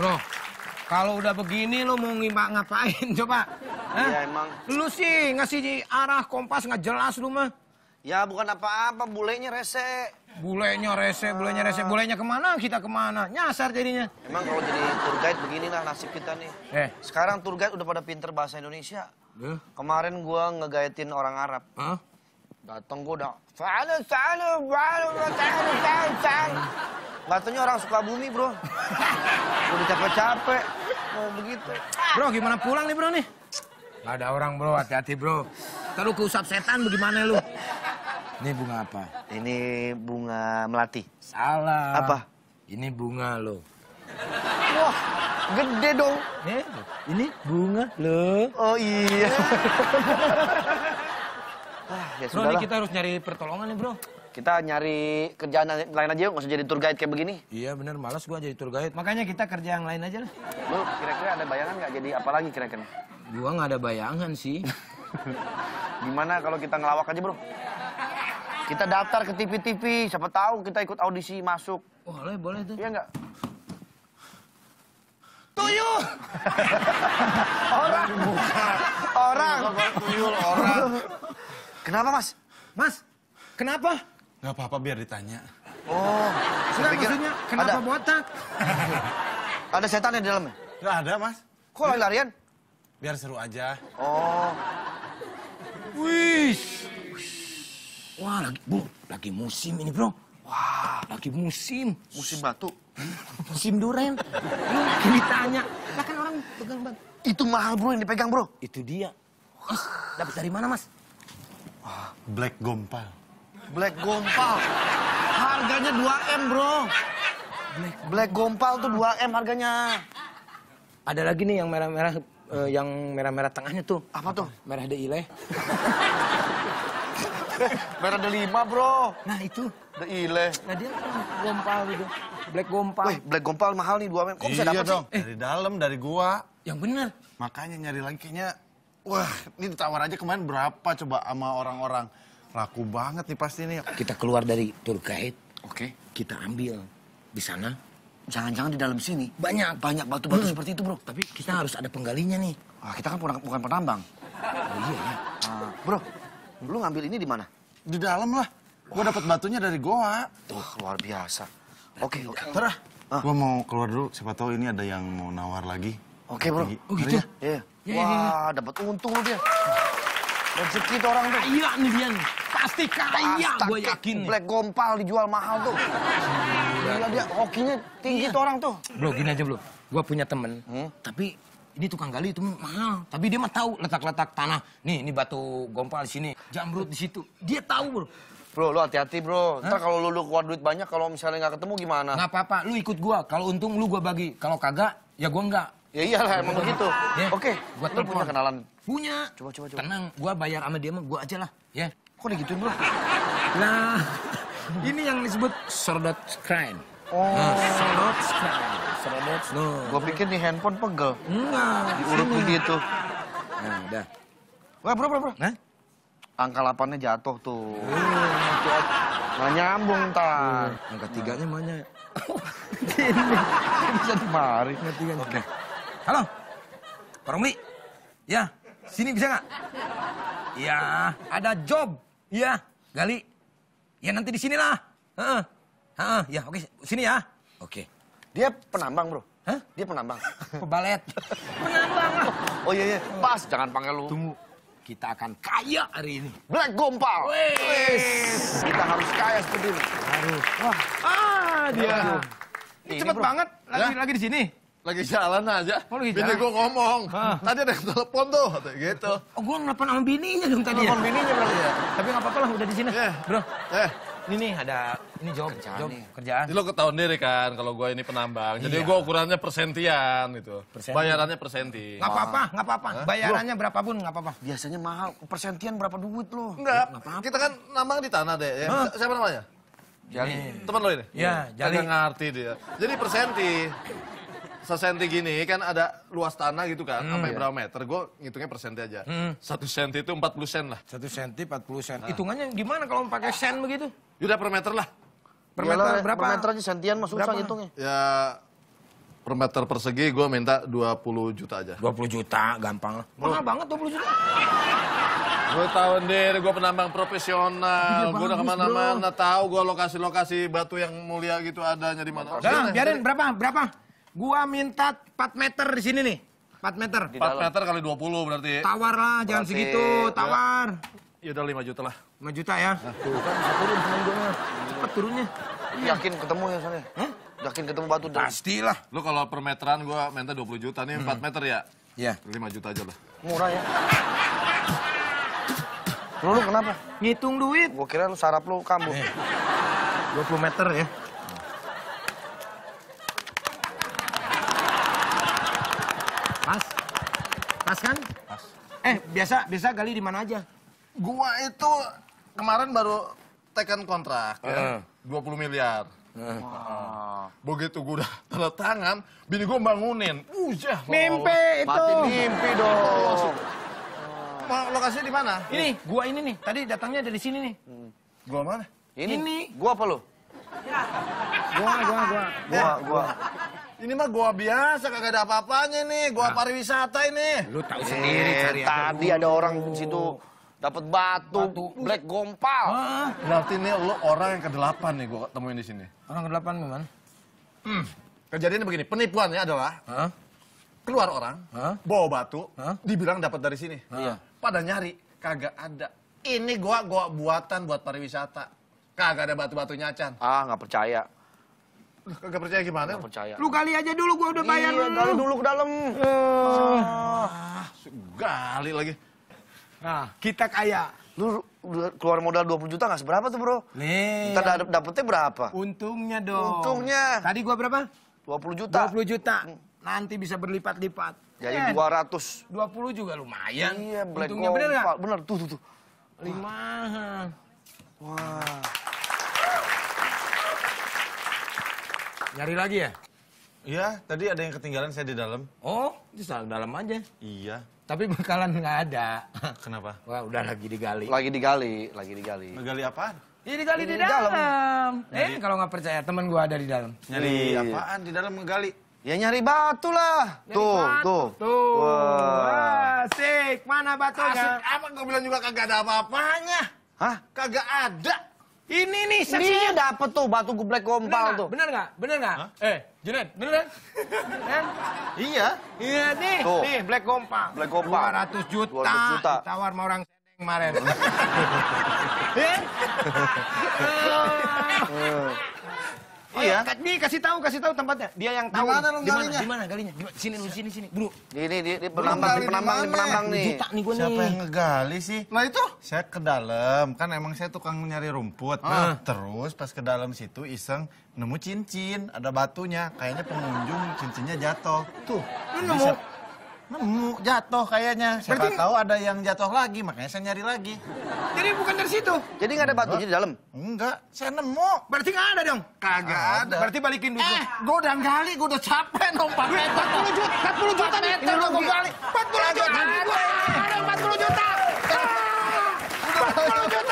Bro, kalau udah begini lo mau ngimak ngapain coba? Hah? Iya, emang. Lu sih ngasih arah kompas nggak jelas lu mah. Ya bukan apa-apa, bulenya rese. Bulenya rese, bulenya rese, bulenya ke mana kita ke mana? Nyasar jadinya. Emang kalau jadi tour guide beginilah nasib kita nih. Eh. Sekarang tour guide udah pada pinter bahasa Indonesia. Kemarin gua ngegaitin orang Arab. Hah? Datang gua udah fa'ala fa'ala fa'ala fa'ala fa'ala fa'ala. Katanya orang Sukabumi, Bro. udah capek-capek mau begitu. Bro, gimana pulang nih bro nih? Gak ada orang bro, hati-hati bro. Kalau keusap setan bagaimana lu? Ini bunga apa? Ini bunga melati. Salah. Apa? Ini bunga lo. Wah, gede dong. Eh, ini bunga lo. Oh iya. ah, ya Bro, ini kita harus nyari pertolongan nih bro. Kita nyari kerjaan lain aja yuk, nggak usah jadi tour guide kayak begini. Iya bener, malas gua jadi tour guide. Makanya kita kerja yang lain aja lah. Lu kira-kira ada bayangan nggak jadi apa lagi kira-kira? Gua nggak ada bayangan sih. Gimana kalau kita ngelawak aja bro? Kita daftar ke TV-TV, siapa tahu kita ikut audisi masuk. Boleh, boleh tuh. Iya nggak? Tuyul! Orang. Orang. Tuyul orang. Kenapa mas? Mas, kenapa? Gak apa-apa biar ditanya. Oh, saya pikir maksudnya, kenapa ada, botak? ada setan di dalamnya? Gak ada mas. Kok lari-larian? Biar seru aja. Oh, Wih. Wah, lagi, bro, lagi musim ini, bro. Wah, lagi musim. musim batu. Musim duren. Lu ditanya. Lah kan orang pegang bang. Itu mahal bro yang dipegang bro. Itu dia. Dapat dari mana, Mas? Black gompal. Black gompal. Harganya 2M bro. Black, gompal tuh 2M harganya. Ada lagi nih yang merah-merah eh, yang merah-merah tengahnya tuh. Apa tuh? Merah deile. Merah ada lima bro. Nah, itu. The ile. Nah, dia kan gompal gitu. Black gompal. Wih, black gompal mahal nih 2M. Kok bisa iya dapat dong. sih? Dari dalam, dari gua. Yang bener. Makanya nyari lagi kayaknya. Wah, ini ditawar aja kemarin berapa coba sama orang-orang. Laku banget nih pasti nih. Kita keluar dari tour guide, Oke. kita ambil di sana Jangan-jangan di dalam sini banyak banyak batu-batu seperti itu bro. Tapi kita harus ada penggalinya nih. Ah, kita kan bukan, bukan penambang. Oh iya ya. Ah, bro, lu ngambil ini di mana? Di dalam lah. Gua dapat batunya dari goa. Wah, luar biasa. Oke, oke. Terah. Ah. Gua mau keluar dulu. Siapa tahu ini ada yang mau nawar lagi. Oke, bro. Oh gitu? Ya. Iya. Iya, iya, Wah, dapat untung lu dia. Rezeki tuh orang tuh. Kaya nih dia nih. Pasti kaya, gue yakin nih. Black gompal dijual mahal tuh. Gila dia, hokinya tinggi tuh orang tuh. Bro, gini aja bro. Gue punya temen, Hmm? tapi ini tukang gali itu mahal. Tapi dia mah tahu letak-letak tanah. Nih, ini batu gompal di sini, jamrut di situ. Dia tahu bro. Bro, lu hati-hati bro. Ntar kalau lu, lu keluar duit banyak, kalau misalnya nggak ketemu gimana? Nggak apa-apa, lu ikut gua. Kalau untung lu gua bagi. Kalau kagak, ya gua enggak. Ya iyalah, emang begitu. Ya, Oke, gua lu punya kenalan. Punya. Coba, coba, coba. Tenang, gua bayar sama dia mah gua aja lah. Ya. Kok digituin bro? Nah, ini yang disebut sordot crime. Oh. Nah, sordot crime. Sordot, no. Gua pikir di handphone pegel. Enggak. Diurut begitu. Nah, udah. Wah bro, bro, bro. Nah, Angka 8-nya jatuh tuh. Nggak nyambung ntar. angka tiganya mana? Ini bisa dimari. Angka tiganya. Oke. Halo, Pak Romli. Ya, sini bisa nggak? Ya, ada job. Ya, gali. Ya nanti di sinilah. Heeh. Heeh, ya oke, sini ya. Oke. Dia penambang bro. Hah? Dia penambang. Pebalet. Penambang. Oh iya iya. Pas, jangan panggil lu. Tunggu. Kita akan kaya hari ini. Black Gompal. Wes. Kita harus kaya seperti ini. Harus. Wah. Ah, dia. Ini, Cepet bro. banget lagi Ya? lagi di sini. Lagi jalan aja. Oh, lagi Bini gua ngomong. Hah. Tadi ada yang telepon tuh. Gitu. Oh, gua nelfon sama bininya dong tadi ya. Telepon bininya berarti ya? Tapi nggak apa-apa lah, udah di sini. Eh. Bro, Eh, ini nih ada ini job, Kerjaan job nih. kerjaan. Jadi lo ketahuan diri kan kalau gue ini penambang. Jadi Iya. gue ukurannya persentian gitu. Persenti. Bayarannya persenti. Nggak apa-apa, nggak apa-apa. Bayarannya berapapun nggak apa-apa. Biasanya mahal. Persentian berapa duit lo? Enggak, kita kan nambang di tanah deh. Ya. Hah? Siapa namanya? Jali. Teman lo ini? Iya, Jali. Kagak ngerti dia. Jadi persenti. Sesenti gini kan ada luas tanah gitu kan, sampai berapa meter. Gue ngitungnya persenti aja. Hmm. Satu senti itu 40 sen lah. Satu senti 40 sen. Hitungannya gimana kalau pakai sen begitu? Yaudah per meter lah. Per Iyalah, meter berapa? Per meter aja sentian mah susah ngitungnya. Ya per meter persegi gue minta 20 juta aja. 20 juta, gampang lah. Mahal banget 20 juta. Gue tahu sendiri, gue penambang profesional. Gue udah ke mana-mana, tahu gue lokasi-lokasi batu yang mulia gitu adanya di mana. Udah, biarin berapa? Berapa? Gua minta 4 meter di sini nih. 4 meter. 4 meter kali 20 berarti. Tawar lah, jangan Berarti- segitu, tawar. Ya udah 5 juta lah. 5 juta ya. Tuh kan bisa turun. Cepet turunnya. Yakin ketemu ya sana? Hah? Yakin ketemu batu dan Pastilah. Lu kalau per meteran gue minta 20 juta nih, 4 meter ya. Iya. 5 juta aja lah. murah ya. Lu, lu kenapa? Ngitung duit. Gua kira lu sarap lu kambuh. 20 meter ya. Pas kan? Pas. Eh, biasa biasa gali di mana aja? Gua itu kemarin baru tekan kontrak ya. 20 miliar. Wah. Begitu gue udah tanda tangan, bini gue bangunin. Ujah. Mimpi itu. Mati mimpi dong. Mau lokasinya di mana? Ini, gua ini nih. Tadi datangnya dari sini nih. Gua mana? Ini. Ini. Gua apa lu? Gua, gua, gua. Gua, gua. Ini mah gua biasa, kagak ada apa-apanya nih. Gua pariwisata ini. Lu tahu sendiri Eh, cari aja tadi dulu. ada orang di situ dapat batu, Batu. black gompal. Ah, Berarti nih lo orang yang ke-8 nih gua temuin di sini. orang ke-8 gimana? Kejadiannya begini, penipuannya adalah Hah? keluar orang, Hah? bawa batu, Hah? dibilang dapat dari sini. Iya. Pada nyari, kagak ada. Ini gua gua buatan buat pariwisata. Kagak ada batu-batu nyacan. Ah, nggak percaya. Kagak percaya gimana? Nggak percaya. Lu kali aja dulu, gua udah bayar iya, lu. gali dulu ke dalam. Ah, gali lagi. Nah, kita kaya. Lu keluar modal 20 juta nggak seberapa tuh, Bro? Nih. Ntar dapet, dapetnya berapa? Untungnya dong. Untungnya. Tadi gua berapa? 20 juta. 20 juta. Nanti bisa berlipat-lipat. Jadi Eh, 200. 20 juga lumayan. Iya, black Untungnya bener nggak? Bener, tuh, tuh, tuh. Lima. Wah. Nyari lagi ya? Iya, tadi ada yang ketinggalan saya di dalam. Oh, di dalam aja. Iya. Tapi bakalan nggak ada. Kenapa? Wah, udah lagi digali. Lagi digali, lagi digali. Ngegali apaan? Ini digali di Di dalam. dalam. Eh, kalau nggak percaya, teman gua ada di dalam. Nyari Iya. apaan di dalam ngegali? Ya nyari batu lah. Nyari tuh, batu. tuh. Tuh. Wah. Asik. Mana batunya? Asik apa gua bilang juga kagak ada apa-apanya. Hah? Kagak ada. Ini nih Ini saksinya. dapet tuh batu black Bener gompal tuh. Bener nggak? Bener nggak? Eh, Junet, bener kan? kan? Iya. Iya nih, Tuh. nih Black Gompal. Black Gompal. 200 juta. 200 juta. Ditawar sama orang sedeng kemarin. Eh? Oh iya, nih kasih tahu, kasih tahu tempatnya. Dia yang tahu. Di mana lu Di mana? galinya? Di mana galinya? Di? Sini lu sini sini, Bro. Ini, ini, ini penambang, di penambang, nih, mana? penambang nih. Juta nih gua Siapa nih. yang ngegali sih? Nah itu. Saya ke dalam, kan emang saya tukang nyari rumput. Ah. Terus pas ke dalam situ iseng nemu cincin, ada batunya. Kayaknya pengunjung cincinnya jatuh. Tuh, Lu nemu? Nemu, jatuh kayaknya. Siapa Berarti- tahu ada yang jatuh lagi, makanya saya nyari lagi. Jadi bukan dari situ. Jadi nggak ada batunya di dalam? Enggak, saya nemu. Berarti nggak ada dong. Kagak ada. Berarti balikin duit. Eh, gue udah gali, gue udah capek dong 4 meter. 40 juta, 40 juta nih. Ini udah gue gali. 40 juta. Ada 40 juta. Ah, 40 juta.